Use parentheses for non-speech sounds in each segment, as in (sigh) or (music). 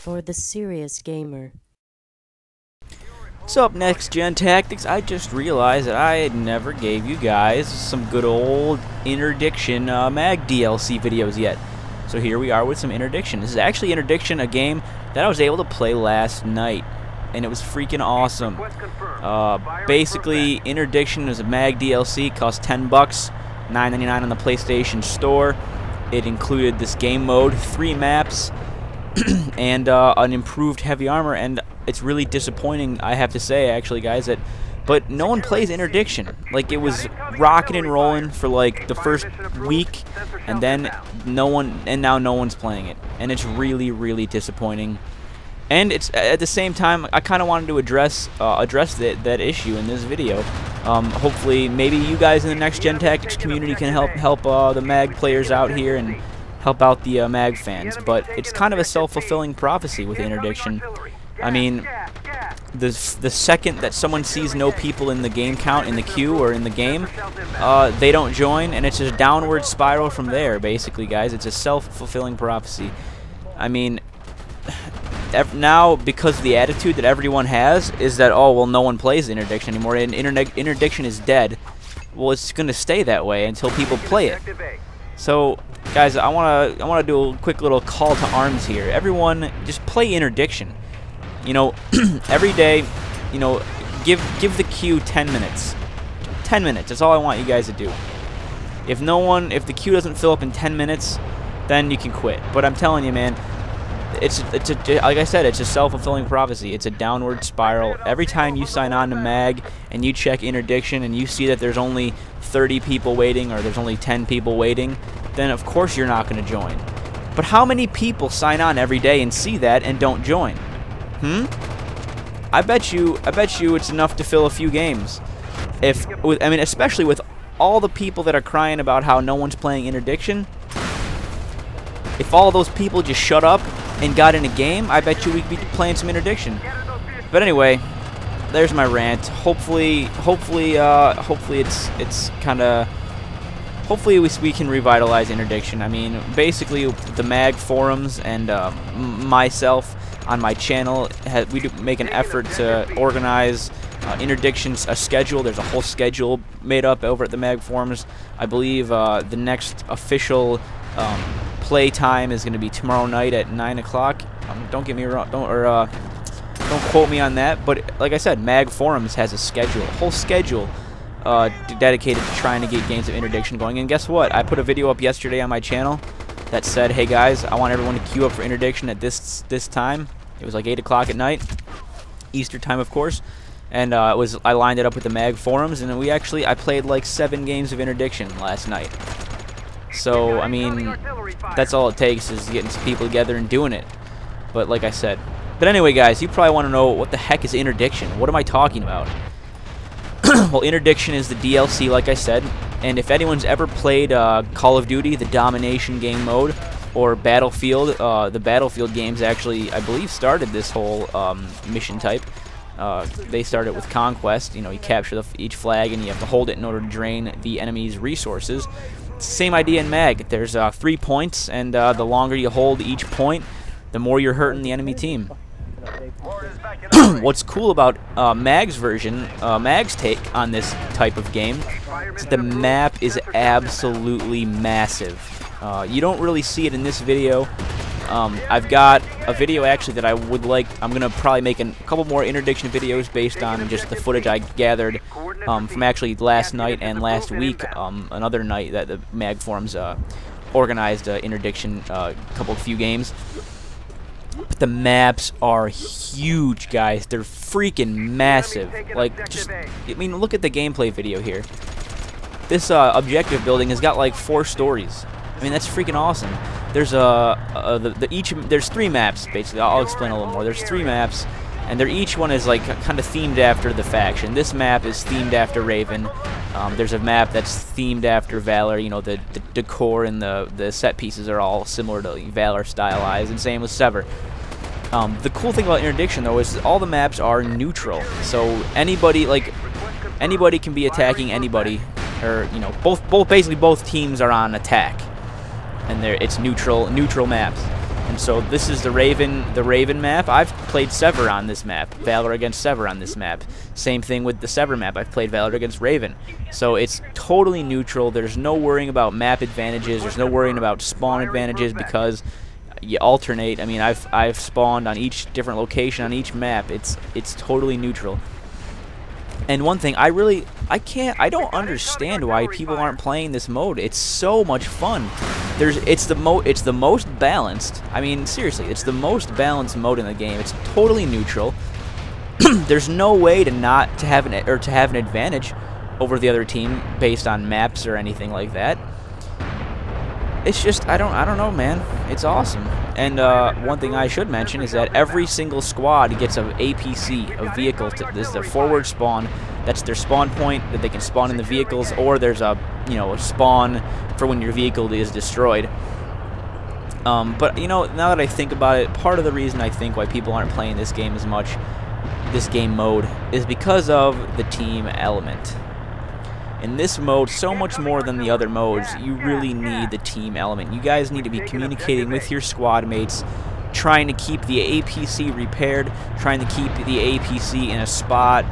for the serious gamer. So up next, Gen Tactics, I just realized that I never gave you guys some good old Interdiction uh, Mag DLC videos yet. So here we are with some Interdiction. This is actually Interdiction, a game that I was able to play last night. And it was freaking awesome. Uh, basically, Interdiction is a Mag DLC, cost 10 bucks, 9.99 on the PlayStation Store. It included this game mode, three maps, (clears throat) and uh, an improved heavy armor. And it's really disappointing, I have to say, actually, guys, that but no one plays interdiction. Like it was rocking and rolling for like the first week, and then no one, and now no one's playing it, and it's really, really disappointing. And it's at the same time, I kind of wanted to address uh, address that that issue in this video. Um, hopefully, maybe you guys in the next Gen Tactics community can help help uh, the Mag players out here and help out the uh, Mag fans. But it's kind of a self-fulfilling prophecy with interdiction. I mean, the the second that someone sees no people in the game count in the queue or in the game, uh, they don't join, and it's a downward spiral from there. Basically, guys, it's a self-fulfilling prophecy. I mean, (sighs) now because the attitude that everyone has is that oh well, no one plays interdiction anymore, and interdiction is dead. Well, it's gonna stay that way until people play it. So, guys, I wanna I wanna do a quick little call to arms here. Everyone, just play interdiction you know, (clears throat) every day, you know, give give the queue 10 minutes. 10 minutes. That's all I want you guys to do. If no one, if the queue doesn't fill up in 10 minutes, then you can quit. But I'm telling you, man, it's it's a, like I said, it's a self-fulfilling prophecy. It's a downward spiral. Every time you sign on to Mag and you check interdiction and you see that there's only 30 people waiting or there's only 10 people waiting, then of course you're not going to join. But how many people sign on every day and see that and don't join? Hmm? I bet you, I bet you it's enough to fill a few games. If, with, I mean, especially with all the people that are crying about how no one's playing Interdiction, if all those people just shut up and got in a game, I bet you we'd be playing some Interdiction. But anyway, there's my rant. Hopefully, hopefully, uh, hopefully it's it's kind of hopefully we, we can revitalize interdiction. I mean, basically the mag forums and uh, myself on my channel. We do make an effort to organize uh, interdictions, a schedule. There's a whole schedule made up over at the Mag Forums. I believe uh, the next official um, play time is going to be tomorrow night at 9 o'clock. Um, don't get me wrong, don't, or, uh, don't quote me on that, but like I said, Mag Forums has a schedule, a whole schedule uh, dedicated to trying to get games of interdiction going. And guess what? I put a video up yesterday on my channel that said, hey guys, I want everyone to queue up for interdiction at this this time. It was like 8 o'clock at night, Easter time, of course. And uh, it was I lined it up with the mag forums, and we actually I played like seven games of interdiction last night. So I mean, that's all it takes is getting some people together and doing it. But like I said, but anyway, guys, you probably want to know what the heck is interdiction. What am I talking about? (clears throat) well, interdiction is the DLC, like I said. And if anyone's ever played uh, Call of Duty, the domination game mode, or Battlefield. Uh, the Battlefield games actually, I believe, started this whole um, mission type. Uh, they started with Conquest. You know, you capture each flag and you have to hold it in order to drain the enemy's resources. Same idea in Mag. There's uh, three points, and uh, the longer you hold each point, the more you're hurting the enemy team. (clears throat) What's cool about uh, Mag's version, uh, Mag's take on this type of game, is the map is absolutely massive. Uh, you don't really see it in this video. Um, I've got a video actually that I would like, I'm going to probably make a couple more interdiction videos based on just the footage I gathered um, from actually last night and last week, um, another night that the MAG forums uh, organized uh, interdiction, a uh, couple few games. But the maps are huge, guys. They're freaking massive. Like, just, I mean, look at the gameplay video here. This uh, objective building has got like four stories. I mean, that's freaking awesome. There's a, uh, the, the each there's three maps basically. I'll explain a little more. There's three maps, and they're each one is like kind of themed after the faction. This map is themed after Raven. Um, there's a map that's themed after Valor. You know, the, the decor and the the set pieces are all similar to Valor stylized, and same with SVER. Um, the cool thing about interdiction though is all the maps are neutral, so anybody like anybody can be attacking anybody, or you know, both both basically both teams are on attack and there it's neutral neutral maps. And so this is the Raven the Raven map. I've played SVER on this map. Valor against SVER on this map. Same thing with the SVER map. I've played Valor against Raven. So it's totally neutral. There's no worrying about map advantages. There's no worrying about spawn advantages because you alternate. I mean, I've I've spawned on each different location on each map. It's it's totally neutral. And one thing, I really, I can't, I don't understand why people aren't playing this mode. It's so much fun. There's, it's the mo, it's the most balanced. I mean, seriously, it's the most balanced mode in the game. It's totally neutral. (clears throat) There's no way to not to have an or to have an advantage over the other team based on maps or anything like that it's just I don't I don't know, man. It's awesome. And uh, one thing I should mention is that every single squad gets a APC, a vehicle. To, this is their forward spawn. That's their spawn point that they can spawn in the vehicles, or there's a you know spawn for when your vehicle is destroyed. Um, but you know, now that I think about it, part of the reason I think why people aren't playing this game as much, this game mode, is because of the team element in this mode, so much more than the other modes, you really need the team element. You guys need to be communicating with your squad mates, trying to keep the APC repaired, trying to keep the APC in a spot,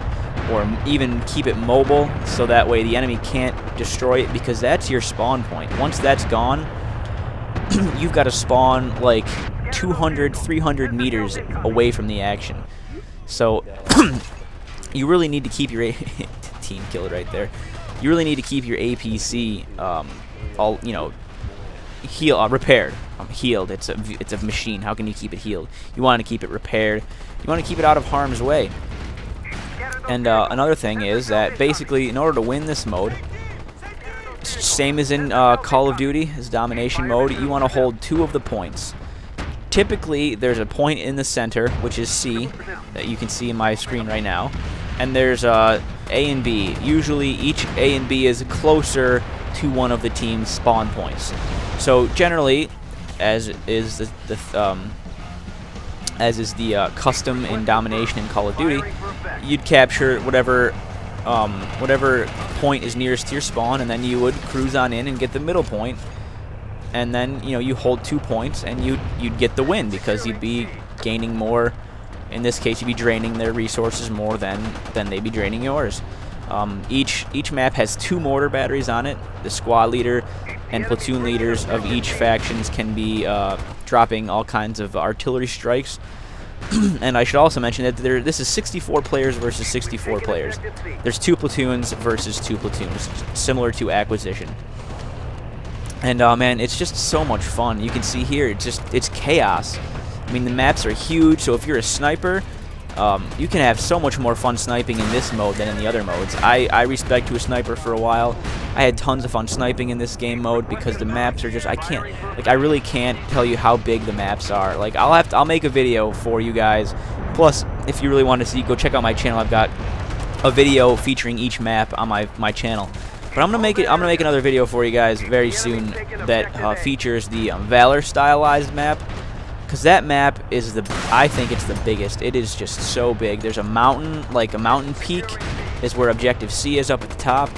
or even keep it mobile, so that way the enemy can't destroy it, because that's your spawn point. Once that's gone, (clears throat) you've got to spawn like 200, 300 meters away from the action. So, (clears throat) you really need to keep your (laughs) team killed right there. You really need to keep your APC um, all you know heal uh, repaired. Um, healed. It's a it's a machine. How can you keep it healed? You want to keep it repaired. You want to keep it out of harm's way and uh, another thing is that basically in order to win this mode same as in uh, Call of Duty as domination mode you want to hold two of the points typically there's a point in the center which is C that you can see in my screen right now and there's uh, A and B. Usually each A and B is closer to one of the team's spawn points. So generally, as is the, the um, as is the uh, custom in Domination in Call of Duty, you'd capture whatever um, whatever point is nearest to your spawn, and then you would cruise on in and get the middle point, and then you know you hold two points, and you you'd get the win because you'd be gaining more in this case, you'd be draining their resources more than, than they'd be draining yours. Um, each each map has two mortar batteries on it. The squad leader and platoon leaders of each factions can be uh, dropping all kinds of artillery strikes. (clears throat) and I should also mention that there, this is 64 players versus 64 players. There's two platoons versus two platoons, similar to Acquisition. And uh, man, it's just so much fun. You can see here, it's just it's chaos. I mean, the maps are huge, so if you're a sniper, um, you can have so much more fun sniping in this mode than in the other modes. I, I respect to a sniper for a while. I had tons of fun sniping in this game mode because the maps are just, I can't, like, I really can't tell you how big the maps are. Like, I'll have to, I'll make a video for you guys. Plus, if you really want to see, go check out my channel. I've got a video featuring each map on my, my channel. But I'm gonna make it. I'm gonna make another video for you guys very soon that uh, features the um, Valor stylized map because that map is the, I think it's the biggest. It is just so big. There's a mountain, like a mountain peak is where Objective C is up at the top.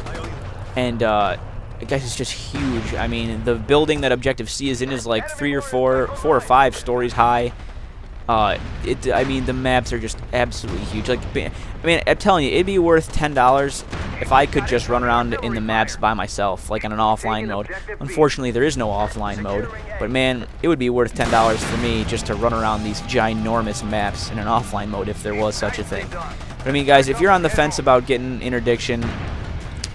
And, uh, I guess it's just huge. I mean, the building that Objective C is in is like three or four, four or five stories high. Uh, it, I mean, the maps are just absolutely huge. Like, I mean, I'm telling you, it'd be worth ten dollars if I could just run around in the maps by myself, like in an offline mode. Unfortunately, there is no offline mode, but man, it would be worth ten dollars for me just to run around these ginormous maps in an offline mode if there was such a thing. But I mean, guys, if you're on the fence about getting interdiction,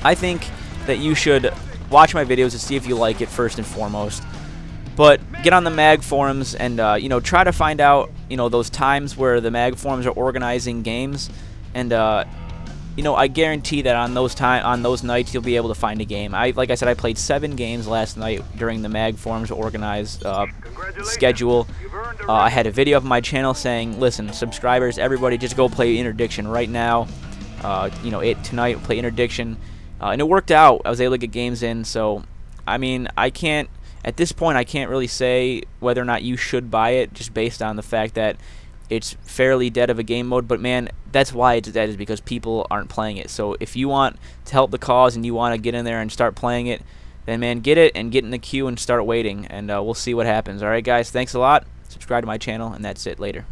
I think that you should watch my videos and see if you like it first and foremost. But get on the mag forums and uh, you know try to find out you know those times where the mag forums are organizing games, and uh, you know I guarantee that on those time on those nights you'll be able to find a game. I like I said I played seven games last night during the mag forums organized uh, schedule. Uh, I had a video up my channel saying, listen, subscribers, everybody, just go play Interdiction right now. Uh, you know, it tonight play Interdiction, uh, and it worked out. I was able to get games in, so I mean I can't at this point, I can't really say whether or not you should buy it just based on the fact that it's fairly dead of a game mode. But man, that's why it's dead is because people aren't playing it. So if you want to help the cause and you want to get in there and start playing it, then man, get it and get in the queue and start waiting, and uh, we'll see what happens. All right, guys, thanks a lot. subscribe to my channel, and that's it. Later.